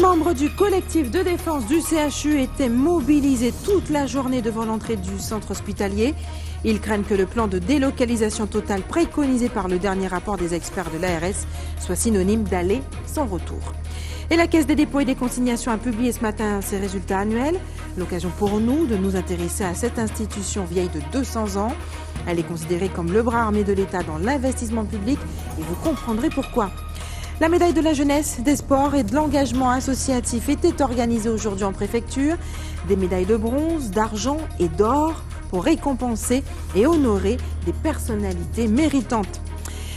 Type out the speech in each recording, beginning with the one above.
membres du collectif de défense du CHU étaient mobilisés toute la journée devant l'entrée du centre hospitalier. Ils craignent que le plan de délocalisation totale préconisé par le dernier rapport des experts de l'ARS soit synonyme d'aller sans retour. Et la Caisse des dépôts et des consignations a publié ce matin ses résultats annuels. L'occasion pour nous de nous intéresser à cette institution vieille de 200 ans. Elle est considérée comme le bras armé de l'État dans l'investissement public et vous comprendrez pourquoi. La médaille de la jeunesse, des sports et de l'engagement associatif était organisée aujourd'hui en préfecture. Des médailles de bronze, d'argent et d'or pour récompenser et honorer des personnalités méritantes.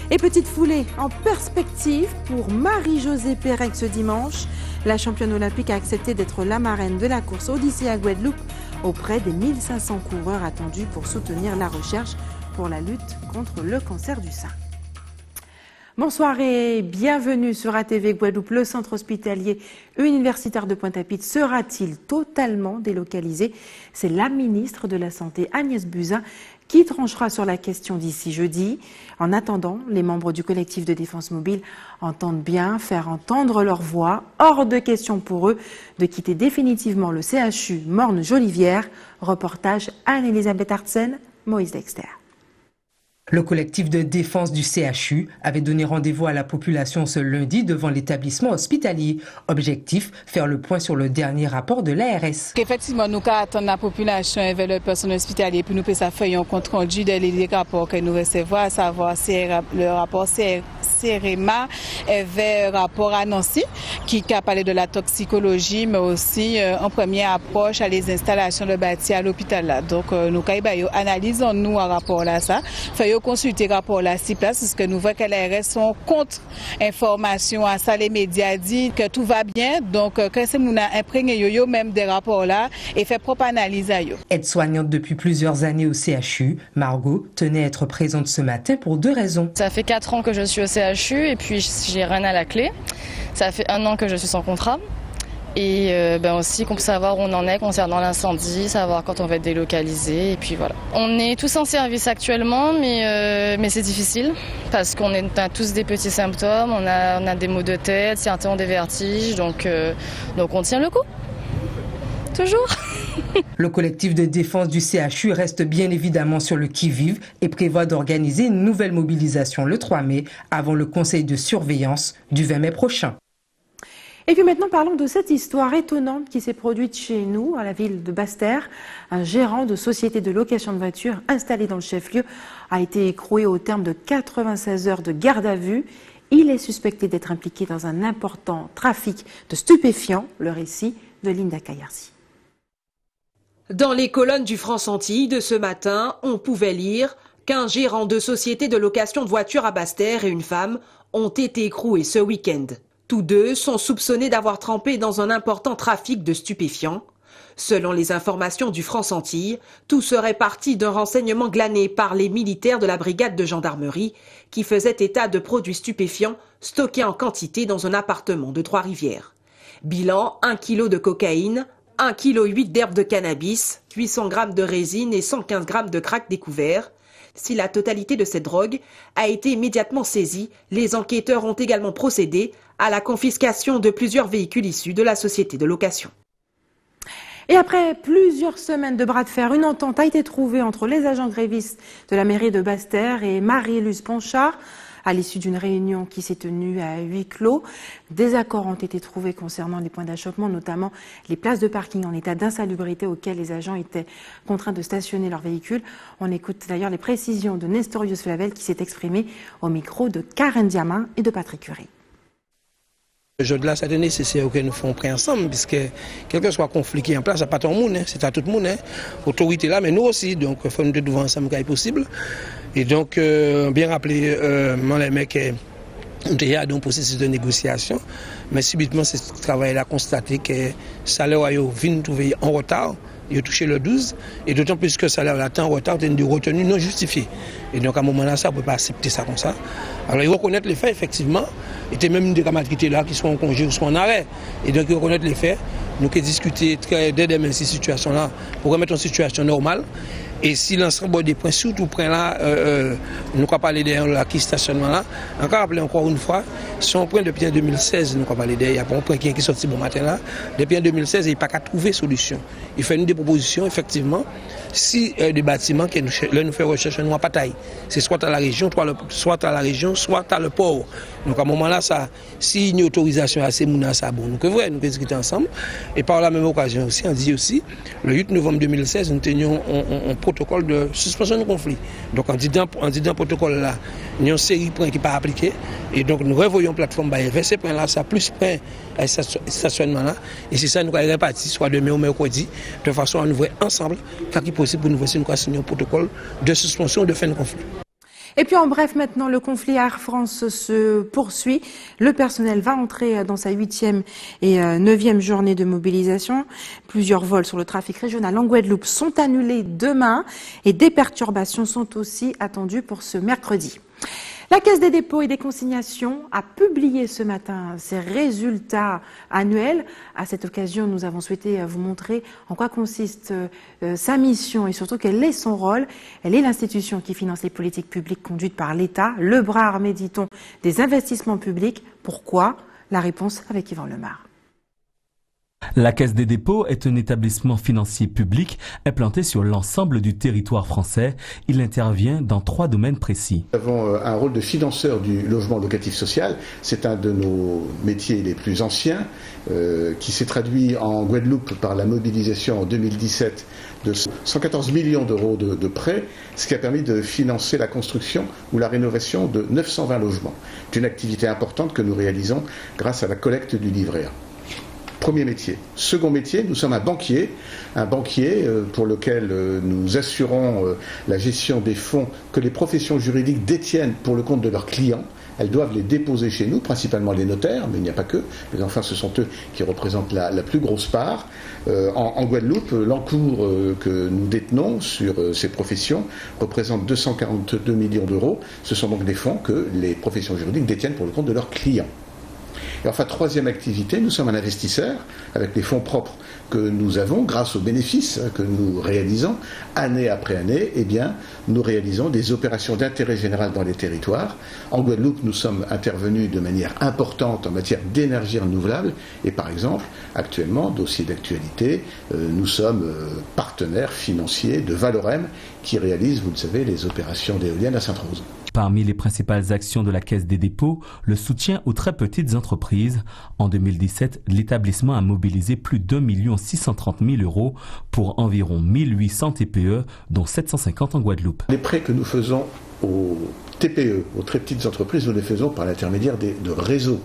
Et petite foulée en perspective pour Marie-Josée Pérec ce dimanche. La championne olympique a accepté d'être la marraine de la course Odyssée à Guadeloupe auprès des 1500 coureurs attendus pour soutenir la recherche pour la lutte contre le cancer du sein. Bonsoir et bienvenue sur ATV Guadeloupe. Le centre hospitalier universitaire de Pointe-à-Pitre sera-t-il totalement délocalisé? C'est la ministre de la Santé Agnès Buzyn qui tranchera sur la question d'ici jeudi. En attendant, les membres du collectif de défense mobile entendent bien faire entendre leur voix. Hors de question pour eux de quitter définitivement le CHU Morne-Jolivière. Reportage Anne-Elisabeth Artsen, Moïse Dexter. Le collectif de défense du CHU avait donné rendez-vous à la population ce lundi devant l'établissement hospitalier. Objectif, faire le point sur le dernier rapport de l'ARS. Effectivement, nous attendons la population et le personnel hospitalier pour nous faire faire un compte rendu des rapports que nous recevons, à savoir le rapport CEREMA et le rapport Nancy, qui a parlé de la toxicologie, mais aussi euh, en première approche à les installations de bâti à l'hôpital. Donc, euh, nous analysons nous un rapport là, ça yo consulter rapport là si place parce que nous voyons que l'ARS sont contre information à ça les médias dit que tout va bien donc euh, quand c'est nous a imprégné yo, même des rapports là et fait propre analyse à yo. Aide-soignante depuis plusieurs années au CHU, Margot tenait à être présente ce matin pour deux raisons. Ça fait quatre ans que je suis au CHU et puis j'ai rien à la clé. Ça fait un an que je suis sans contrat et euh, ben aussi qu'on peut savoir où on en est concernant l'incendie, savoir quand on va être délocalisé et puis voilà. On est tous en service actuellement mais, euh, mais c'est difficile parce qu'on a tous des petits symptômes, on a, on a des maux de tête, certains ont des vertiges donc, euh, donc on tient le coup. Toujours. Le collectif de défense du CHU reste bien évidemment sur le qui-vive et prévoit d'organiser une nouvelle mobilisation le 3 mai avant le conseil de surveillance du 20 mai prochain. Et puis maintenant, parlons de cette histoire étonnante qui s'est produite chez nous, à la ville de Basse-Terre. Un gérant de société de location de voitures installé dans le chef-lieu a été écroué au terme de 96 heures de garde à vue. Il est suspecté d'être impliqué dans un important trafic de stupéfiants. Le récit de Linda Kayarsi. Dans les colonnes du France-Antilles de ce matin, on pouvait lire qu'un gérant de société de location de voitures à Basse-Terre et une femme ont été écroués ce week-end. Tous deux sont soupçonnés d'avoir trempé dans un important trafic de stupéfiants. Selon les informations du France-Antilles, tout serait parti d'un renseignement glané par les militaires de la brigade de gendarmerie qui faisaient état de produits stupéfiants stockés en quantité dans un appartement de Trois-Rivières. Bilan 1 kg de cocaïne, 1 kg 8 d'herbe de cannabis, 800 g de résine et 115 g de crack découvert. Si la totalité de cette drogue a été immédiatement saisie, les enquêteurs ont également procédé à la confiscation de plusieurs véhicules issus de la société de location. Et après plusieurs semaines de bras de fer, une entente a été trouvée entre les agents grévistes de la mairie de Basse-Terre et Marie-Luce Ponchard. À l'issue d'une réunion qui s'est tenue à huis clos, des accords ont été trouvés concernant les points d'achoppement, notamment les places de parking en état d'insalubrité auxquelles les agents étaient contraints de stationner leurs véhicules. On écoute d'ailleurs les précisions de Nestorius Flavel qui s'est exprimé au micro de Karen Diamant et de Patrick Curie. Aujourd'hui, c'est nécessaire que nous prendre ensemble, puisque quel que soit le conflit qui est en place, ce n'est pas tout le monde, hein. c'est à tout le monde. L'autorité hein. là, mais nous aussi, donc il faut nous devant ensemble quand possible. Et donc, euh, bien rappeler, euh, moi, les mecs, déjà dans un processus de négociation, mais subitement, ce travail a constaté que le salaire a trouvé en retard il a touché le 12, et d'autant plus que ça a en retard, c'est une retenue non justifiée. Et donc à un moment là, ça, ne peut pas accepter ça comme ça. Alors il reconnaître les faits, effectivement. Il y a même des camarades qui étaient là, qui sont en congé ou sont en arrêt. Et donc ils reconnaissent les faits. Nous qui discuter dès demain ces situations-là pour remettre en situation normale. Et si l'ensemble des points, surtout point là, euh, euh, nous avons parlé qui stationnement là, encore rappeler encore une fois, son point depuis 2016, nous avons parlé il y a un point qui est sorti bon matin là, depuis 2016, il n'y a pas qu'à trouver solution. Il fait une des propositions, effectivement, si euh, des bâtiments qui nous, là, nous fait recherche, nous pas taille. C'est soit à la région, soit à la région, soit à le port. Donc à un moment là, ça, si une autorisation à ces mouna, ça bon. Donc vrai, nous discuter ensemble. Et par la même occasion aussi, on dit aussi, le 8 novembre 2016, nous tenions un, protocole de suspension de conflit. Donc en disant, en disant protocole là, il y a une série de points qui pas appliqués. Et donc nous revoyons plateforme vers ces points là, ça plus points à stationnement là. Et c'est ça nous allons répartir soit demain ou mercredi, de façon à nous voir ensemble, quand il est possible pour nous voir signer un protocole de suspension de fin de conflit. Et puis en bref, maintenant, le conflit Air France se poursuit. Le personnel va entrer dans sa huitième et euh, neuvième journée de mobilisation. Plusieurs vols sur le trafic régional en Guadeloupe sont annulés demain et des perturbations sont aussi attendues pour ce mercredi. La Caisse des dépôts et des consignations a publié ce matin ses résultats annuels. À cette occasion, nous avons souhaité vous montrer en quoi consiste euh, sa mission et surtout quel est son rôle. Elle est l'institution qui finance les politiques publiques conduites par l'État, le bras armé, dit-on, des investissements publics. Pourquoi? La réponse avec Yvan Lemar. La Caisse des dépôts est un établissement financier public implanté sur l'ensemble du territoire français. Il intervient dans trois domaines précis. Nous avons euh, un rôle de financeur du logement locatif social. C'est un de nos métiers les plus anciens euh, qui s'est traduit en Guadeloupe par la mobilisation en 2017 de 114 millions d'euros de, prêts, ce qui a permis de financer la construction ou la rénovation de 920 logements. C'est une activité importante que nous réalisons grâce à la collecte du livret. Premier métier. Second métier, nous sommes un banquier, un banquier euh, pour lequel euh, nous assurons euh, la gestion des fonds que les professions juridiques détiennent pour le compte de leurs clients. Elles doivent les déposer chez nous, principalement les notaires, mais il n'y a pas que. Mais enfin, ce sont eux qui représentent la, plus grosse part. en, Guadeloupe, l'encours que nous détenons sur ces professions représente 242 millions d'euros. Ce sont donc des fonds que les professions juridiques détiennent pour le compte de leurs clients. Et enfin, troisième activité, nous sommes un investisseur avec les fonds propres que nous avons grâce aux bénéfices que nous réalisons année après année. Eh nous réalisons des opérations d'intérêt général dans les territoires. En Guadeloupe, nous sommes intervenus de manière importante en matière d'énergie renouvelable. Et par exemple, actuellement, dossier d'actualité, euh, nous sommes euh, partenaires financiers de Valorem qui réalise, vous le savez, les opérations d'éoliennes à Sainte-Rose. Parmi les principales actions de la Caisse des dépôts, le soutien aux très petites entreprises. En 2017, l'établissement a mobilisé plus d'un million 630 000 euros pour environ 1800 TPE, dont 750 en Guadeloupe. Les prêts que nous faisons aux TPE, aux très petites entreprises, nous les faisons par l'intermédiaire de réseaux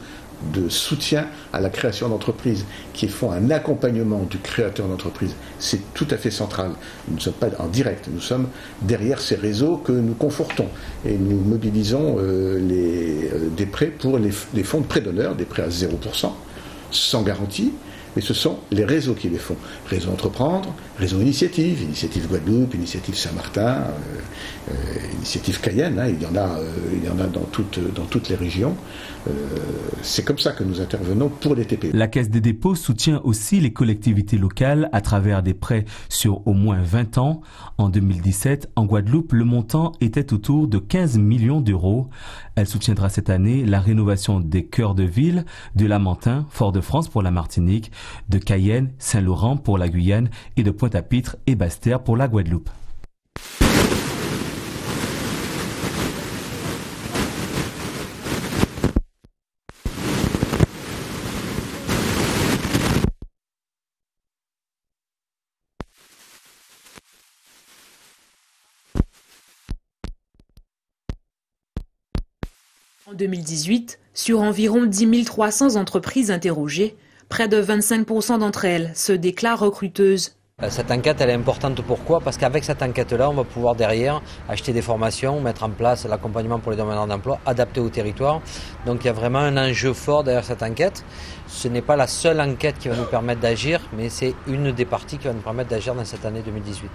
de soutien à la création d'entreprises, qui font un accompagnement du créateur d'entreprise, c'est tout à fait central. Nous ne sommes pas en direct, nous sommes derrière ces réseaux que nous confortons et nous mobilisons euh, euh, des prêts pour les, fonds de prêt d'honneur, des prêts à 0%, sans garantie, mais ce sont les réseaux qui les font. Réseau Entreprendre, Réseau Initiative, Initiative Guadeloupe, Initiative Saint-Martin, euh, euh, Initiative Cayenne, hein, il, y en a, euh, il y en a dans toutes, dans toutes les régions. C'est comme ça que nous intervenons pour les TPE. La Caisse des dépôts soutient aussi les collectivités locales à travers des prêts sur au moins 20 ans. En 2017, en Guadeloupe, le montant était autour de 15 millions d'euros. Elle soutiendra cette année la rénovation des cœurs de ville de Lamentin, Fort-de-France pour la Martinique, de Cayenne, Saint-Laurent pour la Guyane et de Pointe-à-Pitre et Basse-Terre pour la Guadeloupe. En 2018, sur environ 10 300 entreprises interrogées, près de 25% d'entre elles se déclarent recruteuses. Euh, cette enquête, elle est importante. Pourquoi? Parce qu'avec cette enquête-là, on va pouvoir derrière acheter des formations, mettre en place l'accompagnement pour les demandeurs d'emploi, adapté au territoire. Donc il y a vraiment un enjeu fort derrière cette enquête. Ce n'est pas la seule enquête qui va nous permettre d'agir, mais c'est une des parties qui va nous permettre d'agir dans cette année 2018.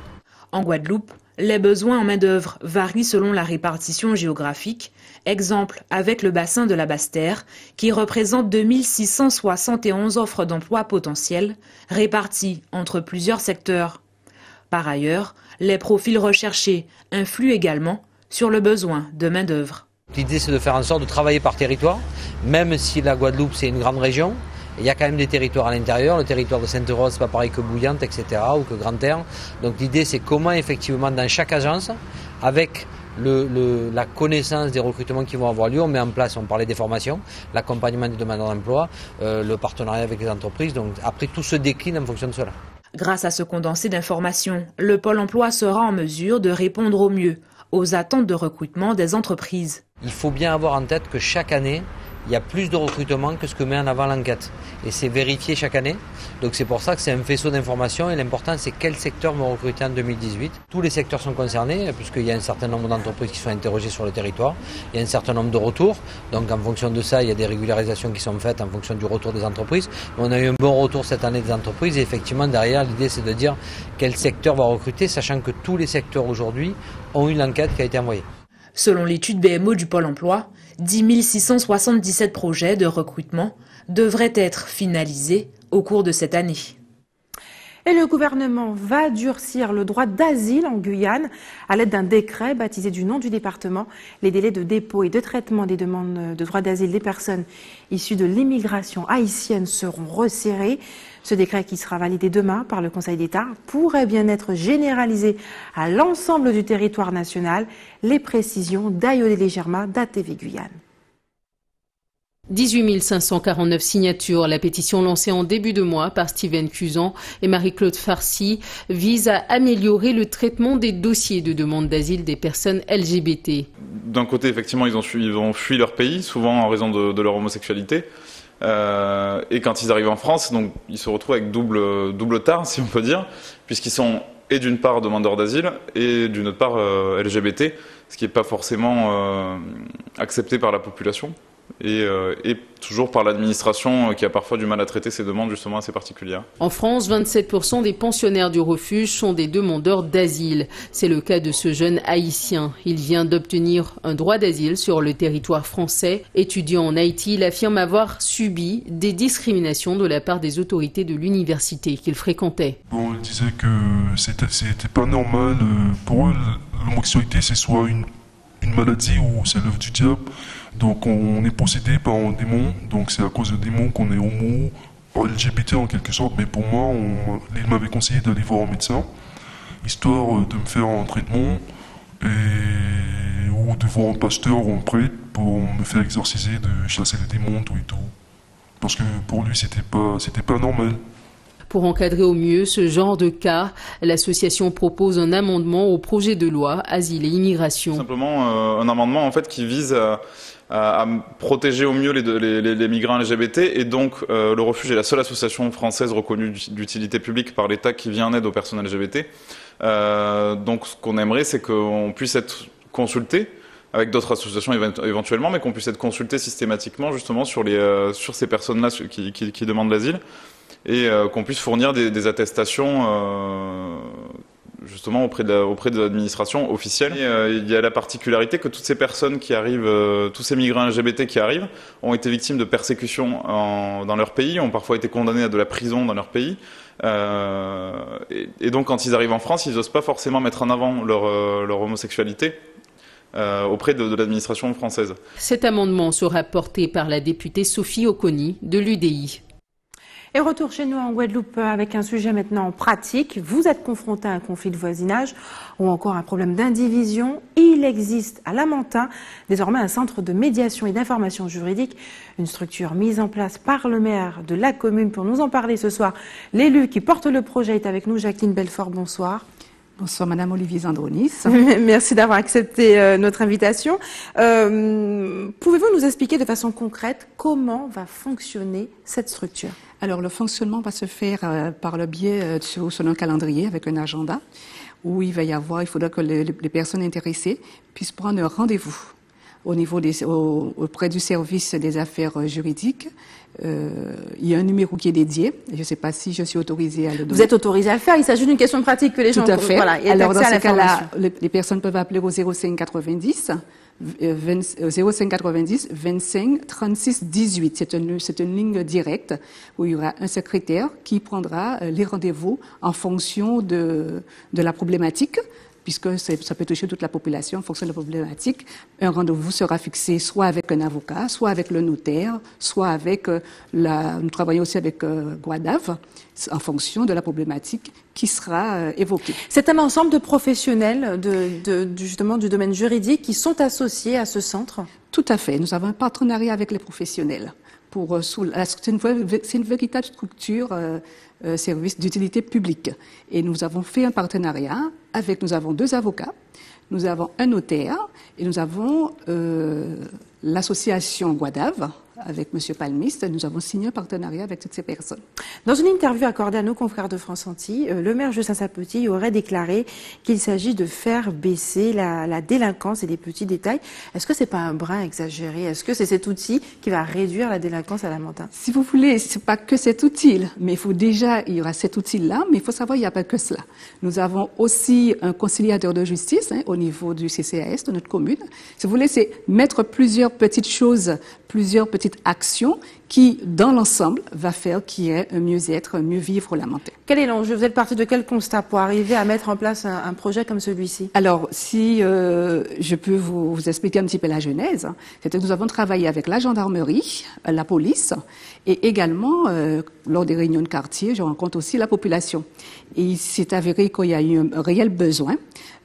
En Guadeloupe, Les besoins en main-d'œuvre varient selon la répartition géographique. Exemple avec le bassin de la Basse-Terre, qui représente 2671 offres d'emploi potentielles, réparties entre plusieurs secteurs. Par ailleurs, les profils recherchés influent également sur le besoin de main-d'œuvre. L'idée, c'est de faire en sorte de travailler par territoire, même si la Guadeloupe, c'est une grande région. Il y a quand même des territoires à l'intérieur. Le territoire de Sainte-Rose, c'est pas pareil que Bouillante, etc., ou que Grand-Terre. Donc l'idée, c'est comment effectivement, dans chaque agence, avec la connaissance des recrutements qui vont avoir lieu, on met en place, on parlait des formations, l'accompagnement des demandeurs d'emploi, euh, le partenariat avec les entreprises. Donc après, tout se décline en fonction de cela. Grâce à ce condensé d'informations, le Pôle emploi sera en mesure de répondre au mieux aux attentes de recrutement des entreprises. Il faut bien avoir en tête que chaque année, il y a plus de recrutement que ce que met en avant l'enquête. Et c'est vérifié chaque année. Donc c'est pour ça que c'est un faisceau d'informations et l'important c'est quel secteur vont recruter en 2018. Tous les secteurs sont concernés puisqu'il y a un certain nombre d'entreprises qui sont interrogées sur le territoire. Il y a un certain nombre de retours. Donc en fonction de ça, il y a des régularisations qui sont faites en fonction du retour des entreprises. On a eu un bon retour cette année des entreprises et effectivement derrière l'idée c'est de dire quel secteur va recruter sachant que tous les secteurs aujourd'hui ont eu l'enquête qui a été envoyée. Selon l'étude BMO du Pôle emploi, 10 677 projets de recrutement devraient être finalisés au cours de cette année. Et le gouvernement va durcir le droit d'asile en Guyane à l'aide d'un décret baptisé du nom du département. Les délais de dépôt et de traitement des demandes de droit d'asile des personnes issues de l'immigration haïtienne seront resserrés. Ce décret qui sera validé demain par le Conseil d'État pourrait bien être généralisé à l'ensemble du territoire national. Les précisions d'Ayodélé Germain d'ATV Guyane. 18 549 signatures. La pétition lancée en début de mois par Steven Cusan et Marie-Claude Farcy vise à améliorer le traitement des dossiers de demande d'asile des personnes LGBT. D'un côté, effectivement, ils ont, fui, ils ont fui leur pays, souvent en raison de, leur homosexualité. Euh, et quand ils arrivent en France, donc, ils se retrouvent avec double, double tard, si on peut dire, puisqu'ils sont et d'une part demandeurs d'asile et d'une autre part euh, LGBT, ce qui n'est pas forcément euh, accepté par la population. Euh, et, toujours par l'administration euh, qui a parfois du mal à traiter ces demandes justement assez particulières. En France, 27% des pensionnaires du refuge sont des demandeurs d'asile. C'est le cas de ce jeune haïtien. Il vient d'obtenir un droit d'asile sur le territoire français. Étudiant en Haïti, il affirme avoir subi des discriminations de la part des autorités de l'université qu'il fréquentait. Bon, il disait que c'était pas normal. Euh, pour eux, l'homosexualité, c'est soit une, une maladie ou c'est l'œuvre du diable. Donc on est possédé par un démon, donc c'est à cause de démon qu'on est homo, LGBT en quelque sorte, mais pour moi, il m'avait conseillé d'aller voir un médecin, histoire de me faire un traitement, et, ou de voir un pasteur ou un prêtre pour me faire exorciser, de chasser les démons, tout et tout. Parce que pour lui, c'était pas, c'était pas normal. Pour encadrer au mieux ce genre de cas, l'association propose un amendement au projet de loi Asile et Immigration. Simplement euh, un amendement en fait qui vise à à, protéger au mieux les, migrants LGBT. Et donc, euh, le refuge est la seule association française reconnue d'utilité publique par l'État qui vient en aide aux personnes LGBT. Euh, donc, ce qu'on aimerait, c'est qu'on puisse être consulté avec d'autres associations éventuellement, mais qu'on puisse être consulté systématiquement justement sur, euh, ces personnes-là qui, demandent l'asile et qu'on puisse fournir des attestations justement auprès de, auprès de l'administration officielle. Euh, il y a la particularité que toutes ces personnes qui arrivent, euh, tous ces migrants LGBT qui arrivent, ont été victimes de persécutions dans leur pays, ont parfois été condamnés à de la prison dans leur pays. Euh, et, donc quand ils arrivent en France, ils n'osent pas forcément mettre en avant leur, leur homosexualité. auprès de, de l'administration française. Cet amendement sera porté par la députée Sophie Oconi de l'UDI. Et retour chez nous en Guadeloupe avec un sujet maintenant pratique. Vous êtes confronté à un conflit de voisinage ou encore un problème d'indivision. Il existe à Lamentin désormais un centre de médiation et d'information juridique, une structure mise en place par le maire de la commune. Pour nous en parler ce soir, l'élu qui porte le projet est avec nous, Jacqueline Belfort. Bonsoir. Bonsoir Madame Olivier Zandronis. Merci d'avoir accepté euh, notre invitation. Euh, pouvez-vous nous expliquer de façon concrète comment va fonctionner cette structure? Alors, le fonctionnement va se faire euh, par le biais sur, un calendrier avec un agenda où il va y avoir, il faudra que les, personnes intéressées puissent prendre un rendez-vous au niveau des, auprès du service des affaires juridiques euh, il y a un numéro qui est dédié. Je ne sais pas si je suis autorisée à le donner. Vous êtes autorisée à le faire. Il s'agit d'une question pratique que les gens Tout à fait. Voilà, Alors, dans ce cas-là, les personnes peuvent appeler au 05 90 05 90 25 36 18. C'est une, c'est une ligne directe où il y aura un secrétaire qui prendra euh, les rendez-vous en fonction de, de la problématique puisque ça peut toucher toute la population en fonction de la problématique. Un rendez-vous sera fixé soit avec un avocat, soit avec le notaire, soit avec euh, la... Nous travaillons aussi avec euh, Guadav en fonction de la problématique qui sera euh, évoquée. C'est un ensemble de professionnels de, justement du domaine juridique qui sont associés à ce centre? Tout à fait. Nous avons un partenariat avec les professionnels. Pour, c'est, une, c'est une, véritable structure euh, service d'utilité publique. Et nous avons fait un partenariat avec, nous avons deux avocats, nous avons un notaire et nous avons euh, l'association Guadav, avec M. Palmiste, nous avons signé un partenariat avec toutes ces personnes. Dans une interview accordée à nos confrères de France Antilles, euh, le maire Justin Sapetit aurait déclaré qu'il s'agit de faire baisser la, délinquance et les petits détails. Est-ce que c'est pas un brin exagéré? Est-ce que c'est cet outil qui va réduire la délinquance à la montagne? Si vous voulez, c'est pas que cet outil, mais il faut déjà, il y aura cet outil-là, mais il faut savoir, il n'y a pas que cela. Nous avons aussi un conciliateur de justice hein, au niveau du CCAS de notre commune. Si vous voulez, c'est mettre plusieurs petites choses, plusieurs petites action qui, dans l'ensemble, va faire qu'il y ait un mieux-être, un mieux vivre la montée. Quel est l'enjeu? Vous êtes parti de quel constat pour arriver à mettre en place un, projet comme celui-ci? Alors, si euh, je peux vous, expliquer un petit peu la genèse, c'est que nous avons travaillé avec la gendarmerie, la police, et également, euh, lors des réunions de quartier, je rencontre aussi la population. Et il s'est avéré qu'il y a eu un réel besoin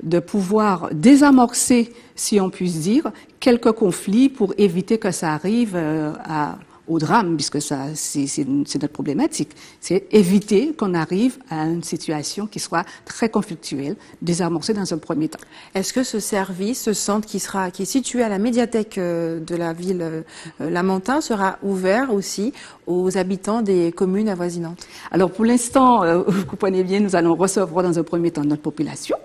de pouvoir désamorcer, si on puisse dire, quelques conflits pour éviter que ça arrive euh, à, au drame, puisque ça, c'est notre problématique. C'est éviter qu'on arrive à une situation qui soit très conflictuelle, désamorcée dans un premier temps. Est-ce que ce service, ce centre qui sera, qui est situé à la médiathèque euh, de la ville euh, Lamentin, sera ouvert aussi aux habitants des communes avoisinantes? Alors, pour l'instant, vous comprenez bien, nous allons recevoir dans un premier temps notre population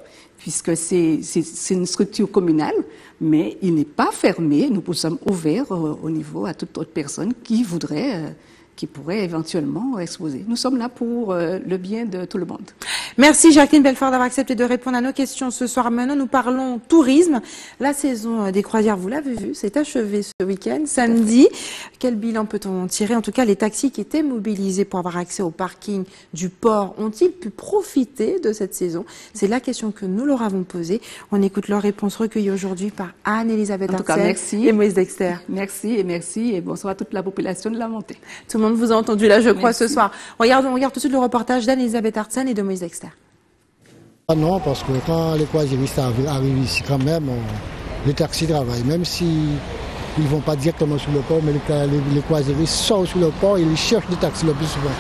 puisque c'est une structure communale, mais il n'est pas fermé. Nous sommes ouverts euh, au niveau à toute autre personne qui voudrait euh, qui pourrait éventuellement exposer. Nous sommes là pour euh, le bien de tout le monde. Merci Jacqueline Belfort d'avoir accepté de répondre à nos questions ce soir. Maintenant, nous parlons tourisme. La saison des croisières, vous l'avez vu, c'est achevé ce week-end, samedi. Quel bilan peut-on tirer? En tout cas, les taxis qui étaient mobilisés pour avoir accès au parking du port ont-ils pu profiter de cette saison? C'est la question que nous leur avons posée. On écoute leur réponse recueillie aujourd'hui par Anne-Elisabeth merci. et Moïse Dexter. Merci et merci et bonsoir à toute la population de la montée monde vous a entendu là, je crois, ce soir. On regarde, on regarde tout de suite le reportage d'Anne-Elisabeth Artsen et de Moïse Dexter. Ah non, parce que quand les croisiéristes arrivent ici, quand même, les taxis travaillent. Même si ils ne vont pas directement sur le port, mais les, les, croisiéristes sortent sur le port et ils cherchent des taxis le plus souvent.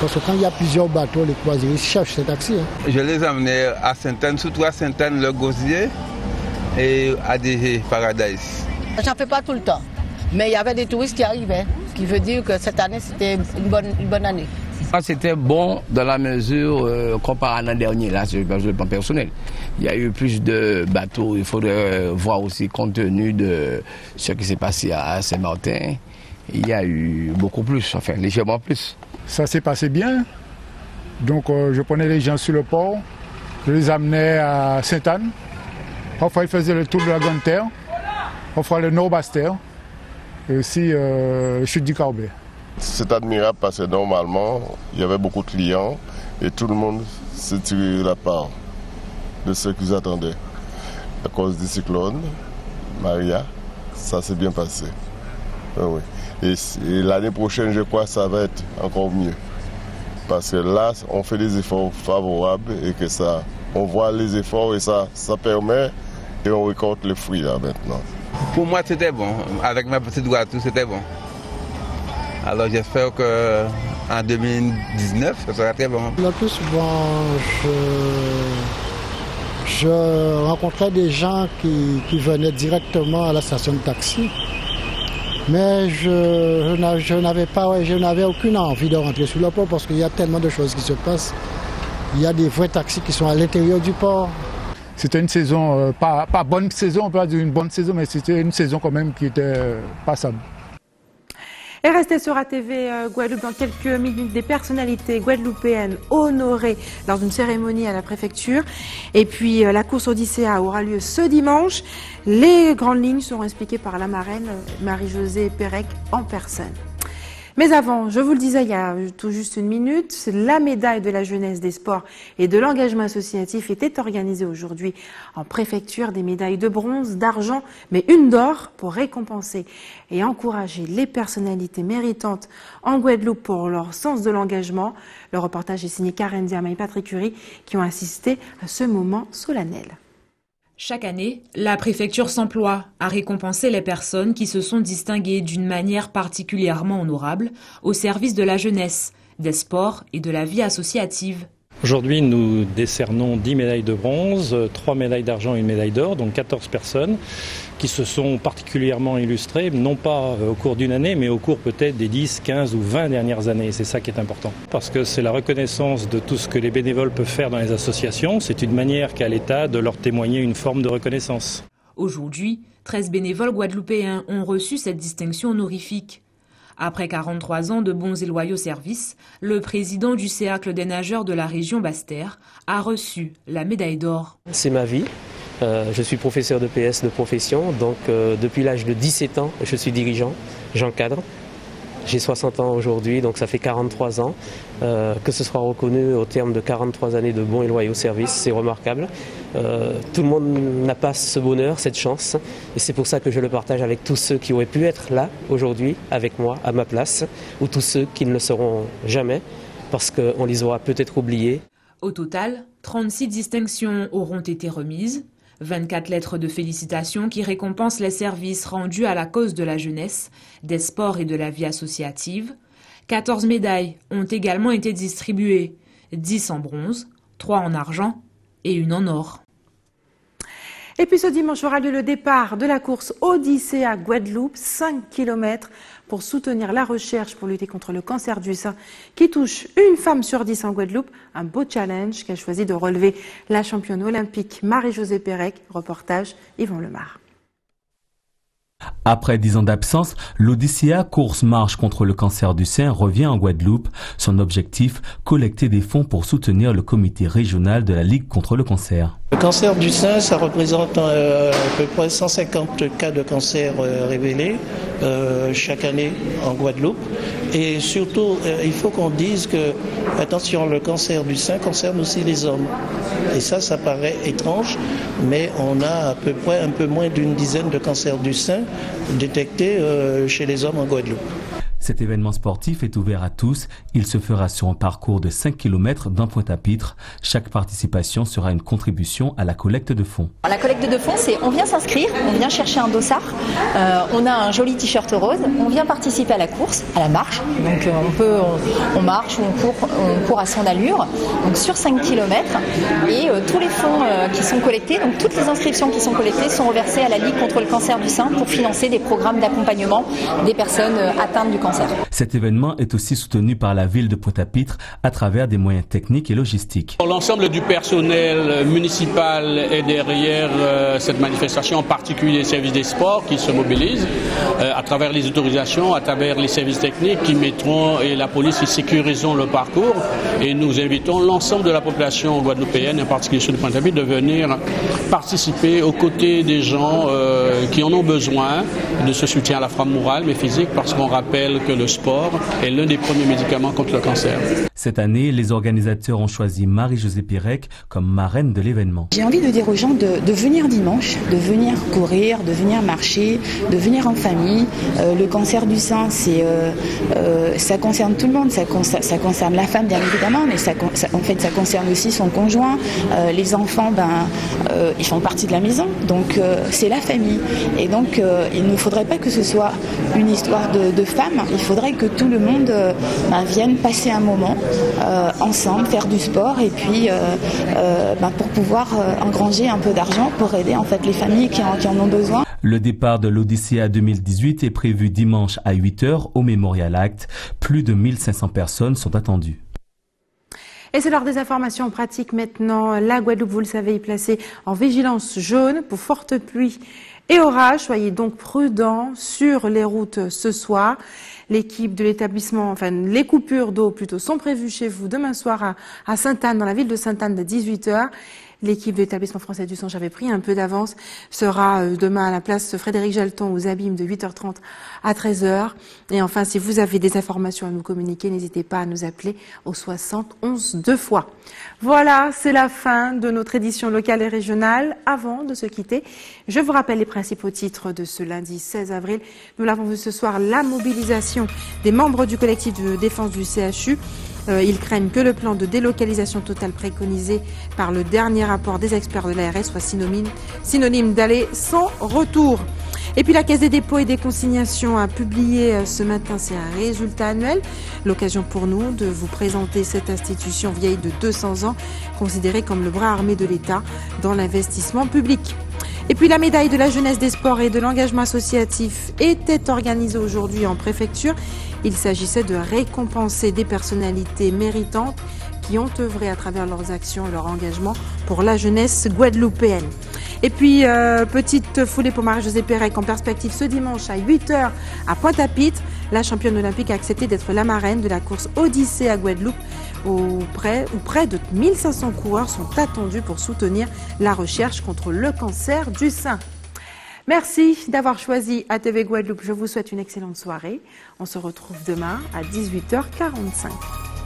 Parce que quand il y a plusieurs bateaux, les croisiéristes cherchent ces taxis. Hein. Je les ai amenés à Sainte-Anne, surtout à Sainte-Anne, le Gosier et à des Paradise. J'en fais pas tout le temps. Mais il y avait des touristes qui arrivaient, ce qui veut dire que cette année, c'était une bonne, une bonne année. C'était bon dans la mesure euh, comparé à l'an dernier, là, c'est le plan personnel. Il y a eu plus de bateaux, il faudrait euh, voir aussi compte tenu de ce qui s'est passé à Saint-Martin. Il y a eu beaucoup plus, enfin légèrement plus. Ça s'est passé bien. Donc euh, je prenais les gens sur le port, je les amenais à Sainte-Anne. Parfois ils faisaient le tour de la Grande Terre, parfois le Nord-Basse-Terre et aussi euh, chute du. C'est admirable parce que normalement, il y avait beaucoup de clients et tout le monde s'est tiré la part de ce qu'ils attendaient. À cause du cyclone, Maria, ça s'est bien passé. Ah et, l'année prochaine, je crois ça va être encore mieux. Parce que là, on fait des efforts favorables et que ça, on voit les efforts et ça, ça permet et on récolte les fruits là maintenant. Pour moi, c'était bon. Avec ma petite voiture, c'était bon. Alors j'espère qu'en 2019, ça sera très bon. Le plus souvent, je, rencontrais des gens qui, venaient directement à la station de taxi. Mais je, n'avais pas, je n'avais aucune envie de rentrer sur le port parce qu'il y a tellement de choses qui se passent. Il y a des vrais taxis qui sont à l'intérieur du port. C'était une saison, euh, pas, bonne saison, on peut dire une bonne saison, mais c'était une saison quand même qui était euh, passable. Et restez sur ATV euh, Guadeloupe dans quelques minutes des personnalités guadeloupéennes honorées lors d'une cérémonie à la préfecture. Et puis la course Odyssea aura lieu ce dimanche. Les grandes lignes seront expliquées par la marraine Marie-Josée Pérec en personne. Mais avant, je vous le disais il y a tout juste une minute, la médaille de la jeunesse des sports et de l'engagement associatif était organisée aujourd'hui en préfecture des médailles de bronze, d'argent, mais une d'or pour récompenser et encourager les personnalités méritantes en Guadeloupe pour leur sens de l'engagement. Le reportage est signé Karen Diamant et Patrick Curie qui ont assisté à ce moment solennel. Chaque année, la préfecture s'emploie à récompenser les personnes qui se sont distinguées d'une manière particulièrement honorable au service de la jeunesse, des sports et de la vie associative. Aujourd'hui, nous décernons 10 médailles de bronze, 3 médailles d'argent et une médaille d'or, donc 14 personnes qui se sont particulièrement illustrées, non pas euh, au cours d'une année, mais au cours peut-être des 10, 15 ou 20 dernières années. C'est ça qui est important. Parce que c'est la reconnaissance de tout ce que les bénévoles peuvent faire dans les associations. C'est une manière qu'a l'État de leur témoigner une forme de reconnaissance. Aujourd'hui, 13 bénévoles guadeloupéens ont reçu cette distinction honorifique. Après 43 ans de bons et loyaux services, le président du Cercle des nageurs de la région Basse-Terre a reçu la médaille d'or. C'est ma vie. Euh, je suis professeur de PS de profession, donc euh, depuis l'âge de 17 ans, je suis dirigeant, j'encadre. J'ai 60 ans aujourd'hui, donc ça fait 43 ans. Euh, que ce soit reconnu au terme de 43 années de bons et loyaux services, c'est remarquable. tout le monde n'a pas ce bonheur, cette chance, et c'est pour ça que je le partage avec tous ceux qui auraient pu être là aujourd'hui, avec moi, à ma place, ou tous ceux qui ne le seront jamais, parce qu'on les aura peut-être oubliés. Au total, 36 distinctions auront été remises. 24 lettres de félicitations qui récompensent les services rendus à la cause de la jeunesse, des sports et de la vie associative. 14 médailles ont également été distribuées, 10 en bronze, 3 en argent et une en or. Et puis ce dimanche aura lieu le départ de la course Odyssée à Guadeloupe, 5 km pour soutenir la recherche pour lutter contre le cancer du sein qui touche une femme sur dix en Guadeloupe. Un beau challenge qu'a choisi de relever la championne olympique Marie-Josée Pérec. Reportage Yvon Lemar. Après dix ans d'absence, l'Odyssea course marche contre le cancer du sein revient en Guadeloupe. Son objectif, collecter des fonds pour soutenir le comité régional de la Ligue contre le cancer. Le cancer du sein, ça représente euh, à peu près 150 cas de cancer euh, révélés euh, chaque année en Guadeloupe. Et surtout, il faut qu'on dise que, attention, le cancer du sein concerne aussi les hommes. Et ça, ça paraît étrange, mais on a à peu près un peu moins d'une dizaine de cancers du sein détectés chez les hommes en Guadeloupe. Cet événement sportif est ouvert à tous. Il se fera sur un parcours de 5 km d'un point à pitre. Chaque participation sera une contribution à la collecte de fonds. La collecte de fonds, c'est on vient s'inscrire, on vient chercher un dossard, euh, on a un joli t-shirt rose, on vient participer à la course, à la marche. Donc euh, on peut, on, marche ou on court, on court à son allure. Donc sur 5 km et euh, tous les fonds qui sont collectés, donc toutes les inscriptions qui sont collectées sont reversées à la Ligue contre le cancer du sein pour financer des programmes d'accompagnement des personnes atteintes du cancer. Cet événement est aussi soutenu par la ville de Pointe-à-Pitre à travers des moyens techniques et logistiques. L'ensemble du personnel municipal est derrière euh, cette manifestation, en particulier les services des sports qui se mobilisent euh, à travers les autorisations, à travers les services techniques qui mettront et la police qui sécuriseront le parcours. Et nous invitons l'ensemble de la population guadeloupéenne, en particulier ceux de Pointe-à-Pitre, de venir participer aux côtés des gens euh, qui en ont besoin de ce soutien à la fois moral mais physique parce qu'on rappelle que le sport est l'un des premiers médicaments contre le cancer. Cette année, les organisateurs ont choisi Marie-Josée Pérec comme marraine de l'événement. J'ai envie de dire aux gens de, venir dimanche, de venir courir, de venir marcher, de venir en famille. Euh, le cancer du sein, c'est, euh, euh, ça concerne tout le monde. Ça, ça, concerne la femme, bien évidemment, mais ça, en fait, ça concerne aussi son conjoint. les enfants, ben, ils font partie de la maison, donc c'est la famille. Et donc, il ne faudrait pas que ce soit une histoire de, de femmes il faudrait que tout le monde euh, ben, vienne passer un moment euh, ensemble, faire du sport et puis euh, ben, pour pouvoir engranger un peu d'argent pour aider en fait les familles qui en, qui en ont besoin. Le départ de l'Odyssée 2018 est prévu dimanche à 8h au Memorial Act. Plus de 1500 personnes sont attendues. Et c'est l'heure des informations pratiques maintenant. La Guadeloupe, vous le savez, est placée en vigilance jaune pour forte pluie et orage. Soyez donc prudents sur les routes ce soir. L'équipe de l'établissement, enfin les coupures d'eau plutôt, sont prévues chez vous demain soir à, Sainte-Anne, dans la ville de Sainte-Anne, de 18h. L'équipe de l'établissement français du sang, j'avais pris un peu d'avance, sera euh, demain à la place Frédéric Jalton aux Abîmes de 8h30 à 13h. Et enfin, si vous avez des informations à nous communiquer, n'hésitez pas à nous appeler au 71 deux fois. Voilà, c'est la fin de notre édition locale et régionale. Avant de se quitter, je vous rappelle les principaux titres de ce lundi 16 avril. Nous l'avons vu ce soir, la mobilisation des membres du collectif de défense du CHU ils craignent que le plan de délocalisation totale préconisé par le dernier rapport des experts de l'ARS soit synonyme, synonyme d'aller sans retour. Et puis la Caisse des dépôts et des consignations a publié euh, ce matin ses résultats annuels. L'occasion pour nous de vous présenter cette institution vieille de 200 ans, considérée comme le bras armé de l'État dans l'investissement public. Et puis la médaille de la jeunesse des sports et de l'engagement associatif était organisée aujourd'hui en préfecture. Il s'agissait de récompenser des personnalités méritantes qui ont œuvré à travers leurs actions et leur engagement pour la jeunesse guadeloupéenne. Et puis, euh, petite foulée pour Marie-Josée Pérec en perspective ce dimanche à 8h à Pointe-à-Pitre. La championne olympique a accepté d'être la marraine de la course Odyssée à Guadeloupe où près, de 1500 coureurs sont attendus pour soutenir la recherche contre le cancer du sein. Merci d'avoir choisi ATV Guadeloupe. Je vous souhaite une excellente soirée. On se retrouve demain à 18h45.